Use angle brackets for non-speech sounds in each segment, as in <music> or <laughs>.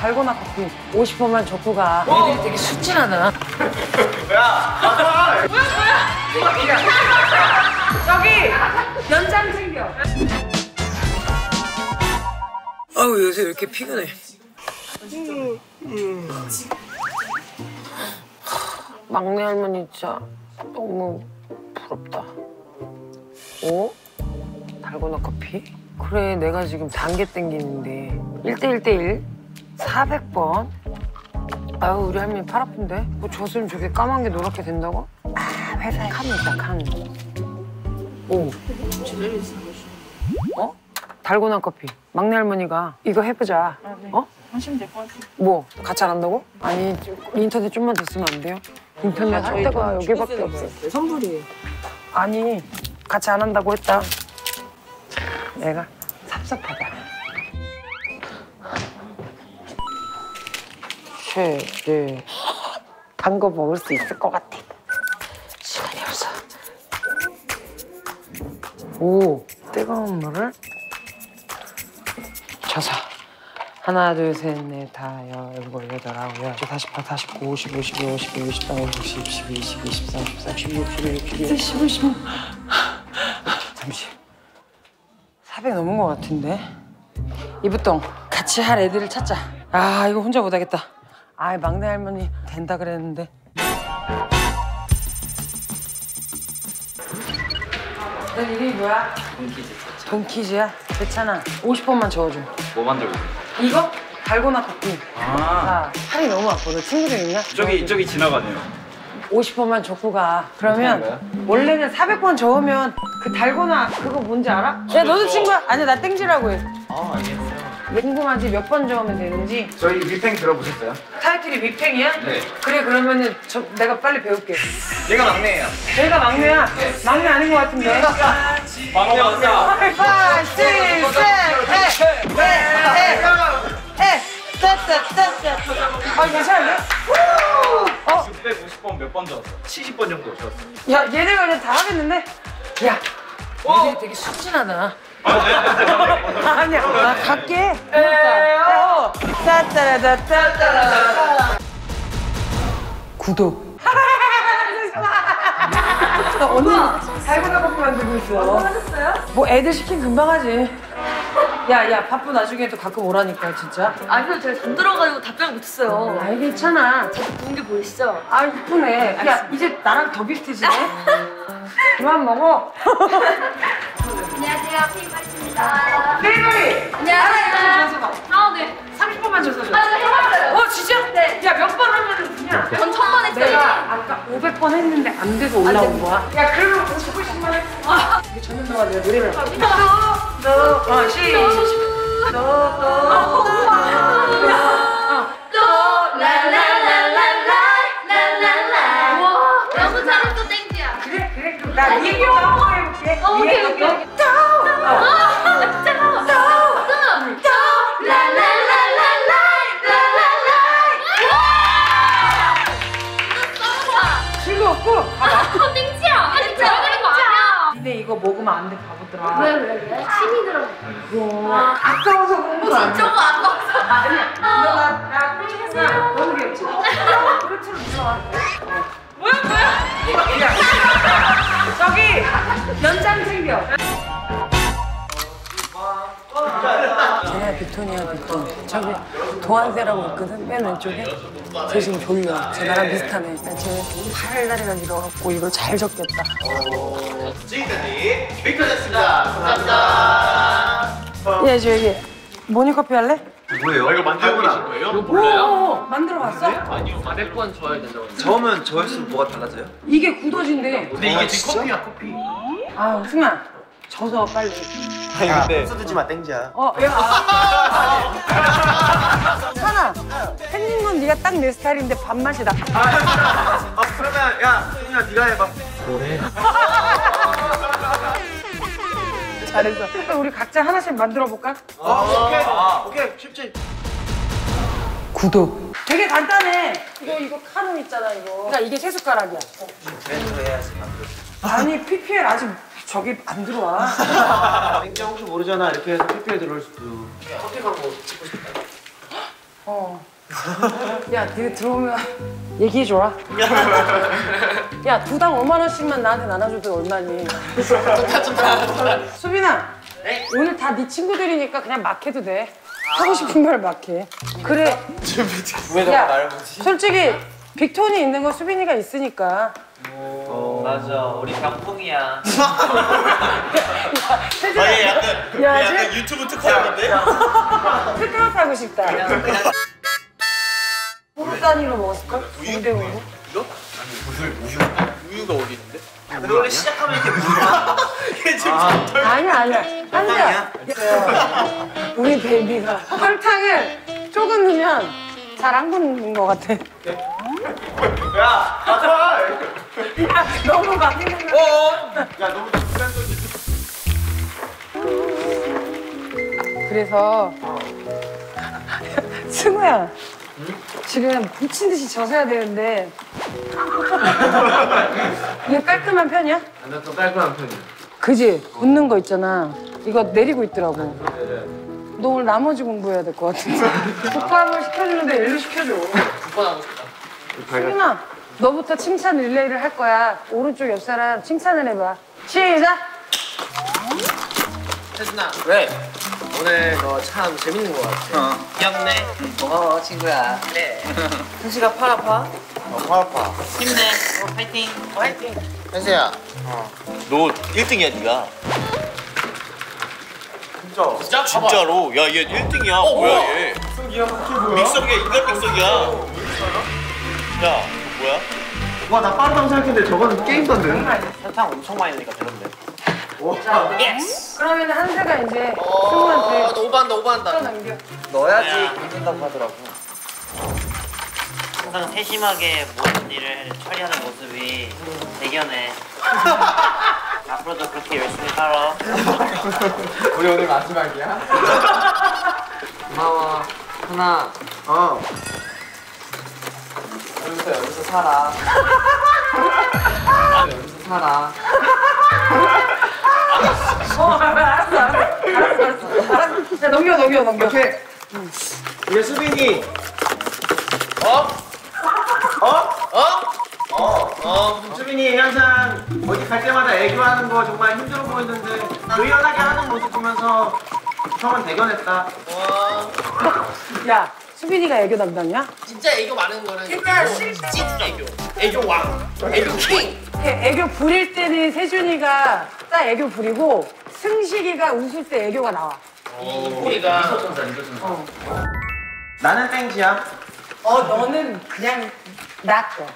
달고나 커피 50원만 줬고 가. 애들이 되게 순진하다. <laughs> 저기 연장 챙겨. 아우 요새 왜 이렇게 피곤해? 막내 할머니 진짜 너무 부럽다. 오? 달고나 커피? 그래 내가 지금 단계 땡기는데 1대1대1 400번 아유 우리 할머니 팔 아픈데 뭐 줬으면 저게 까만 게 노랗게 된다고? 아 회사에 칸이 있다 칸 오. 어? 달고나 커피 막내 할머니가 이거 해보자 어? 하시면 될 것 같아요. 뭐 같이 안 한다고? 아니 인터넷 좀만 됐으면 안 돼요? 인터넷 할 데가 여기밖에 없어 선물이에요. 아니 같이 안 한다고 했다 내가 섭섭하다 쉐를 단거 먹을 수 있을 것 같아. 시간이 없어 오 뜨거운 물을 져서 하나 둘 셋 넷 다 열고 여덟 아홉 열 사십팔 사십구 오십 오십일 오십일 오십삼 오십 이십 이십 이십삼 십사 십육 십일 십일 십오 십오 잠시. 400 넘은 것 같은데? 이부똥 같이 할 애들을 찾자. 아 이거 혼자 못하겠다 아 막내 할머니 된다 그랬는데 너 이름이 뭐야? 돈키즈 돈키즈야? 괜찮아 50번만 저어줘 뭐 만들고 있어요? 이거? 달고나 커피 아 아 팔이 너무 아파 너 친구들 있냐? 저기 저기 지나가네요 50번만 줬고 가. 그러면? 원래는 400번 저으면 그 달고나 그거 뭔지 알아? 야 너도 친구야? 아니야 나 땡지라고 해. 아 알겠어요 궁금하지 몇 번 저으면 되는지. 저희 위팽 들어보셨어요? 타이틀이 위팽이야? 네. 그래 그러면은 저, 내가 빨리 배울게. 얘가 막내예요 내가 막내야? 막내 아닌 것 같은데. 막내 왔다 5, 6, 7, 8, 8, 8, 따따따따. 아 괜찮은데? 후! 어? 650번 몇번 적었어? 70번 정도 적었어요 야 얘네가 이제 다 하겠는데? 야 얘들이 되게 순진하다 아니야. 나 갈게. 고맙다 따따라따따따라 구독. 나 언니 달고나 커피 만들고 있어. 하셨어요? 뭐 애들 시킨 금방 하지. 야 야 바쁘 나중에도 가끔 오라니까 진짜. 아니요, 제가 잠 들어가지고 답변을 못했어요. 아이 괜찮아. 부은 게 보이시죠? 아 이쁘네. 야 이제 나랑 더 비슷해지네. 그만 먹어 <laughs> 안녕하세요. 피부입니다. 네이버리. 안녕하세요. 아, 네. 30번만 줘서 줘. 아, 네. 어, 진짜? 네. 야, 몇 번 하면은 그냥. 전 첫 번 했어요. 내가 아까 500번 했는데 안 돼서 올라온 거야. 야, 그러면 뭐 50번씩만 아. 이게 전년 동안 내가 노래를. 너, 너, 아, 어, 시작. 너, 너, 너. 아, 나 이겨! 뭐야, 뭐야? 야, 저기 연장 챙겨. 쟤네 빅톤이야, 빅톤. 저기 도안새라고 있거든, 맨 왼쪽에. 쟤 지금 졸려. 쟤 나랑 비슷하네. 쟤 팔다리가 길어갖고 이걸 잘 적겠다. 지금까지 빅터졌습니다. 감사합니다. 얘 저기 모닝커피 할래? 뭐예요? 이거 만들고 계신 거예요? 오, 만들어 봤어? 아니요 400번 줘야 된다고 저으면 저였으면 뭐가 달라져요? 이게 굳어진대. 근데 이게 지금 커피야 커피. 아, 승아. 져서 빨리. 아 근데 써두지 마 땡지야. 어, 야. 아. 찬아, 햇님 건 네가 딱 내 스타일인데 밥맛이 나. 아 그러면 야 승우야 네가 해봐. <laughs> 잘했어. 그럼 우리 각자 하나씩 만들어 볼까? 아 오케이 오케이 쉽지. 구독. 되게 간단해. 이거 이거 카누 있잖아 이거. 그러니까 이게 세 숟가락이야. 멘트로 해야지 만들. 아니 PPL 아직 저기 안 들어와. <laughs> 땡지 혹시 모르잖아 이렇게 해서 PPL 들어올 수도. 어. 야, 니네 들어오면 얘기해줘라. <laughs> 야, 두 당 5만 원씩만 나한테 나눠줘도 얼마니? <laughs> 수빈아, 오늘 다 네 친구들이니까 그냥 막 해도 돼. 하고 싶은 말 막 해. 그래. 왜 야, 솔직히 빅톤이 있는 거 수빈이가 있으니까. 맞아 우리 병풍이야 세진아, 아니 약간 야, 약간 쟤- 유튜브 특화인데? 스크럽 하고 싶다. 호흡 단위로 먹었을걸? 우대 우유? 우유가 어디 있는데? 근데 원래 시작하면 이렇게 <laughs> 이게 지금 털 아니야 아니야. 한수야? 우리 베이비가 설탕을 조금 넣으면 잘 안 굳는 것 같아. 야야 너무 많이 넣으면 야 너무 극단적이 그래서 승우야 지금 미친 듯이 젖어야 되는데 이게 깔끔한 편이야? 완전 좀 깔끔한 편이에요. 그지? 웃는 거 있잖아 이거 내리고 있더라고 너 오늘 나머지 공부해야 될 것 같은데 국밥을 시켜주는데 일로 시켜줘 국밥하고 싶다. 승윤아 너부터 칭찬 릴레이를 할 거야 오른쪽 옆 사람 칭찬을 해봐 시작 태준아. 왜? 오늘 너 참 재밌는 것 같아. 귀엽네 고마워 친구야. 그래. 현식아 팔 아파? 어, 아파. 힘내 어, 파이팅 화이팅. 현수야. 너 1등이야 네가. 진짜 진짜? 진짜로? 야 얘 1등이야. 뭐야 얘? 믹서기야 인간 믹서기야. 야 뭐야? 와 나 빠르다고 생각했는데 저거는 게임던데 설탕 엄청 많이 넣으니까 되던데. 그러면 한세가 이제 승우한테 너 오버한다 오버한다. 끌어넘겨 넣어야지 괜찮다고 하더라고. 항상 세심하게 모든 일을 처리하는 모습이 대견해. <laughs> 앞으로도 그렇게 열심히 살아. <laughs> 우리 오늘 마지막이야? 고마워. 하나. 어 여기서 여기서 살아. 여기서 살아. 어 알았어 알았어 알았어 알았어 알았어 야 넘겨 넘겨 넘겨 오케이 이게 수빈이 어? 어 수빈이 항상 어디 갈 때마다 애교하는 거 정말 힘들어 보였는데 의연하게 하는 모습 보면서 형은 대견했다 야 수빈이가 애교 담당이야? 진짜 애교 많은 거는 진짜 실찐 애교. 애교 왕. 애교 킹. 애교 부릴 때는 세준이가 딱 애교 부리고 승식이가 웃을 때 애교가 나와 우리가 미소천사 미소천사. 나는 땡지야 어 너는 그냥 낫거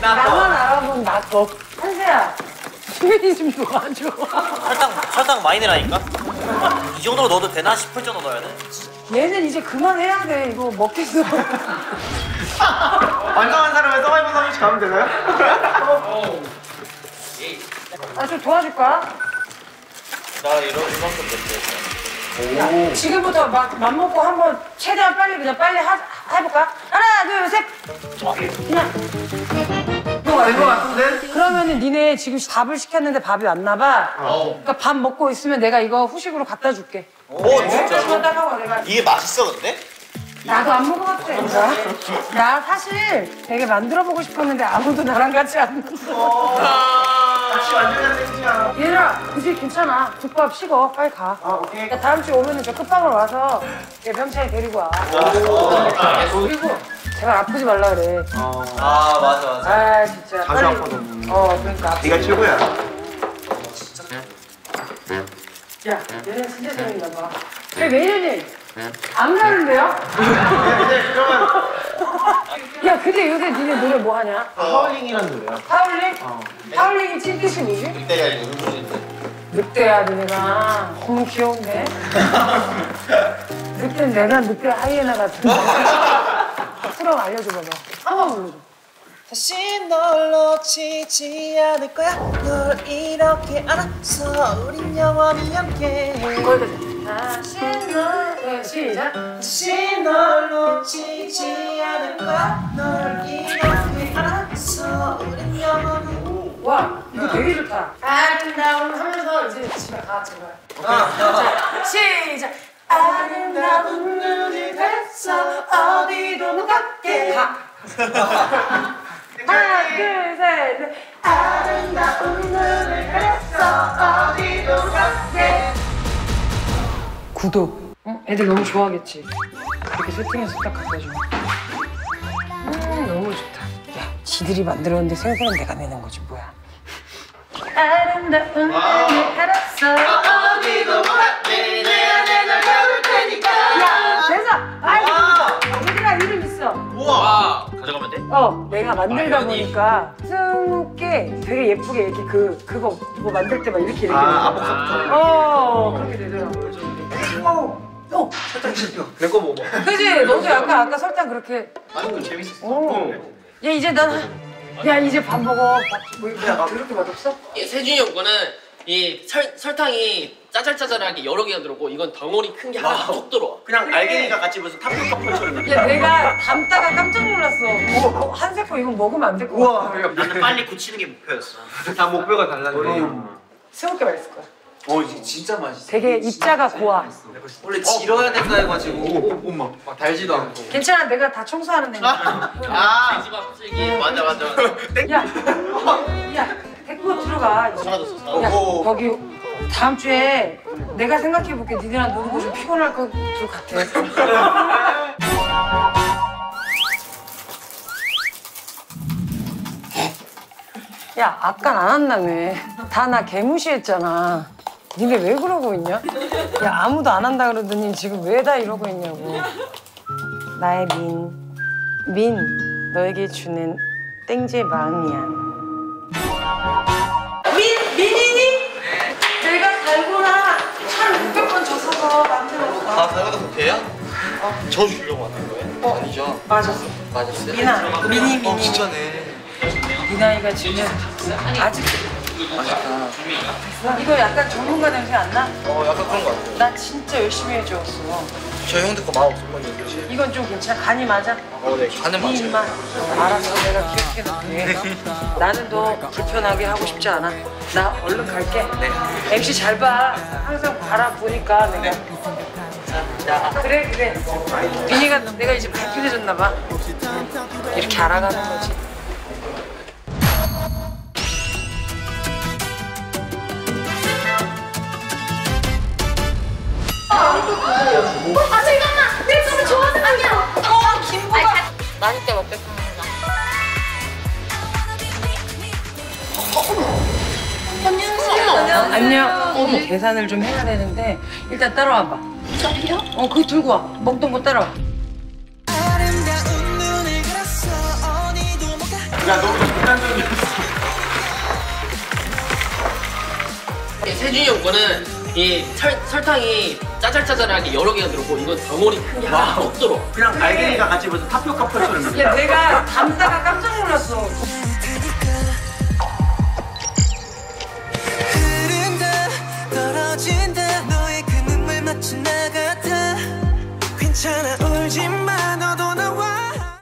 나만 알아본 낫거 한세야 수빈이 좀 도와줘 설탕 설탕 많이 내라니까. 이 정도로 넣어도 되나 싶을 정도 넣어야 돼. 얘는 이제 그만해야 돼 이거 먹겠어 <laughs> 완성한 사람을 서바이벌 서비스 가면 되나요? <laughs> 아 좀 도와줄까? 나 이런 이만큼 됐어. 지금부터 막 맘 먹고 한번 최대한 빨리 그냥 빨리 하, 해볼까? 하나 둘셋 그냥 된거 같은데? 그러면은 니네 지금 밥을 시켰는데 밥이 왔나 봐 그러니까 밥 먹고 있으면 내가 이거 후식으로 갖다 줄게 오 진짜. 내가 이게 맛있어 근데? 나도 안 먹어봤다니까 나 사실 되게 만들어 보고 싶었는데 아무도 나랑 같이 안 만들어. 같이 완전한 땡지야 얘들아 그지? 괜찮아. 국밥 식어. 빨리 가. 아 오케이. 야, 다음 주에 오면은 저 끝방으로 와서 얘 병찬이 데리고 와. 그리고 제발 아프지 말라 그래. 아 맞아 맞아. 아 진짜. 자주 아파, 너무. 어 그러니까 네가 최고야. 야, 얘네 진짜 재밌나 봐. 왜 매일 이안 가는데요? 근데 그러면 야, 근데 요새 니네 노래 뭐 하냐? Howling이란 노래야 Howling? Howling이 찐 뜻이 뭐지? 이거 눈물인데. 늑대야, 니네가. 너무 귀여운데? 늑대는 내가 늑대 하이에나 같은데. 풀어 알려줘 봐봐. 한번 불러줘. 다시 널 놓치지 않을 거야. 널 이렇게 안아서 우린 영원히 함께. 거기까지. 다시 널, 네, 시작. 다시 널 놓치지 않을 거야. 널 이렇게 안아서 우린 영원히. 와, 이거 되게 좋다. 아름다움 하면서 이제 집에 가, 제발. 자, 시작. 아름다운 눈을 그렸어 어디로 못 갔게 가 하나 둘셋 아름다운 눈을 그렸어 구독 어? 애들 너무 좋아하겠지 이렇게 세팅해서 딱 갖다 줘 음, 너무 좋다 야 지들이 만들었는데 생색은 내가 내는 거지 뭐야 아름다운 눈을 그렸어 어디도 못 갔네 내 안에 널 잡을 테니까 야 대사 아이 얘들아 이름 있어 우와 가져가면 돼? 어, 내가 만들다 아. 보니까 스무게 되게 예쁘게 이렇게 그 그거 뭐 만들 때 막 이렇게 이렇게 아, 되더라고. 아복부터. 어, 그렇게 되더라고. 어, 어, 내거 먹어 그지? 너도 약간 아까 설탕 그렇게. 아니 그 재밌었어 어. 야 이제 난, 야 이제 밥 먹어. 밥뭐 이렇게 이렇게 맛없어? 이 세준이 형 거는 이 설, 설탕이 짜잘짜잘하게 여러 개가 들어오고 이건 덩어리 큰 게 하나 툭 들어와. 그냥 알갱이가 같이 무슨 타피오카 펄처럼 야 내가 담다가 깜짝 놀랐어. 어, 한색 거 이거 먹으면 안 될 것 같아. 우와 나는 빨리 굳히는 게 목표였어. 다 목표가 달랐네 스무게 맛있을 거야. 어 이게 진짜 맛있어 되게 입자가 고와. 원래 지러야 된다 해가지고 엄마 막 달지도 않고 괜찮아, 내가 다 청소하는 <laughs> 애니까. 아, 집앞 쓰기 맞아 맞아. 맞아. 야, 야, 데리고 들어가. 사라졌어. 사라졌어. 야, 어. 거기 다음 주에 내가 생각해 볼게. 니네랑 노는 거 좀 피곤할 것 같아. <laughs> 야, 아까 안 한다며. 다 나 개무시했잖아. 니네 왜 그러고 있냐? 야, 아무도 안 한다 그러더니 지금 왜 다 이러고 있냐고. 나의 민. 민, 너에게 주는 땡지의 마음이야. 민, 민이니? 내가 달고나 한 600번 줬어서 만들었어. 아 달고나 부페야? 저 주려고 만든 거예요? 아니죠 맞았어. 맞았어요? 미나, 미니, 미니. 어 진짜네 이 나이가 지금 아직 맛있다 이거 약간 전문가 냄새 안 나? 어 약간 그런 거 같아요 나 진짜 열심히 해줬어. 저희 형들 거 맛없었거든요 사실 이건 좀 괜찮아. 간이 맞아? 어 네 간은 네 맞아요 입맛. 알았어, 내가 기억해놓게. 나는 너 불편하게 하고 싶지 않아. 나 얼른 갈게. 네. MC 잘 봐. 항상 바라보니까 내가. 자 그래, 그래. 비니가 내가 이제 발표해줬나 봐. 이렇게 알아가는 거지. 아 잠깐만 내 너무 좋아하는 아니야 어 김부가 맛있게 먹겠습니다 안녕. 어머, 계산을 좀 해야 되는데 일단 따라와봐. 저리요? 어, 그거 들고 와. 먹던 거 따라와. 야 너무 극단적이었어 이 세준이 형 거는 이 설, 설탕이 짜잘짜잘하게 여러 개가 들었고 이건 덩어리 큰 게 하나 없도록. 그냥 날개가 같이 무슨 타표 카페처럼 야 내가 담다가 깜짝 놀랐어. 떨어진다. 너의 그 눈물 마치 나 같아. 괜찮아.